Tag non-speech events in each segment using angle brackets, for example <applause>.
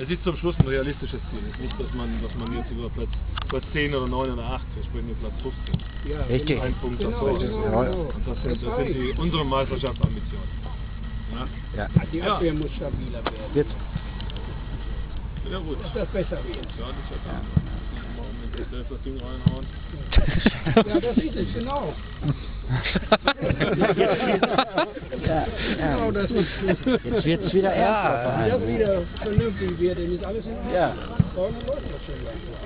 Es ist zum Schluss ein realistisches Ziel. Es ist nicht, dass man, dass man jetzt über Platz, Platz 10 oder 9 oder 8, wir sprechen über Platz 15. Ja, Richtig. Ein Punkt Genau, davor. genau, genau. Und das sind, das sind die, unsere Meisterschaftsambitionen. Ja? Ja. Die Ja. Abwehr muss stabiler werden, Jetzt, ja gut. dass das besser wird. Ja, das ist ja jetzt selbst das Ding reinhauen. Ja, das ist es, genau. <laughs> <laughs> ja, Genau, ja. das ist Jetzt wird's wieder ernster vor das allem. wieder vernünftig wird, ist alles in Ordnung. Ja.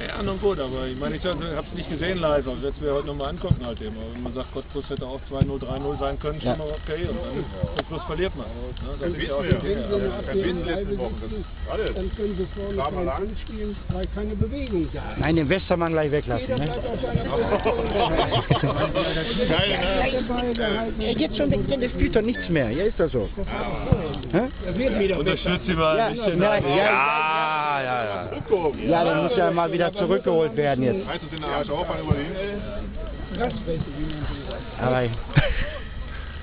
Ja, nun gut, aber ich meine, ich habe es nicht gesehen live, aber jetzt wir heute nochmal angucken halt eben. Aber wenn man sagt, Cottbus hätte auch 2-0, 3-0 sein können, Ja. schon mal okay. Und dann Schluss verliert man. Ne? Das ist ja auch die ja. Dann können sie vorne keinen anspielen, weil keine Bewegung da ist. Nein, den Westermann gleich weglassen. Ne? <laughs> Geil, ne? Er geht schon weg, der spielt doch nichts mehr. Ja, ist das so. Hä? Er wird wieder Unterstützt sie mal Ja, ein bisschen. ja, ja, Ja, ja, ja. der muss ja mal wieder zurückgeholt werden jetzt. Reißt uns in den Arsch auf, so. Aber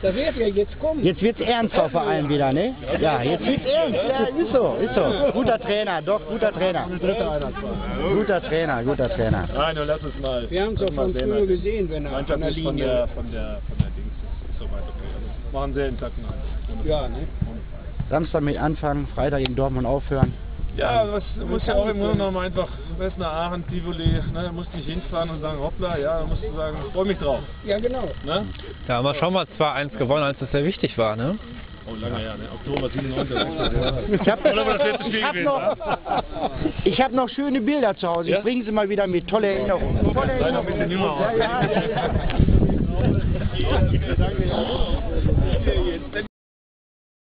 Da wird ja jetzt kommen. jetzt wird's ernster vor allem wieder, ne? Ja, jetzt wird's ernst. Ja, ist so, ist so. Guter Trainer, doch, guter Trainer. Guter Trainer, guter Trainer. Nein, nur lass uns mal. Wir haben es doch mal von früher halt. gesehen, wenn er von der von Linie... der, von der, von der Dings ist, ist soweit okay. Also machen sie intakten Eindruck. Ja, ne? Samstag mit anfangen, Freitag gegen Dortmund aufhören. Ja, was muss ja auch im Grunde genommen einfach Wessner, Aachen, Tivoli, ne, du musst nicht hinfahren und sagen, hoppla, ja, da musst du sagen, ich freue mich drauf. Ja, genau. Ne? Ja, aber schon mal 2-1 gewonnen, als das sehr wichtig war, ne? Oh, lange her, ne? Oktober 97. Ich habe hab noch, ich hab noch schöne Bilder zu Hause. Ich Ja? bringe sie mal wieder mit. Tolle Erinnerungen. Tolle bisschen jünger aus. Ja, ja, ja, ja.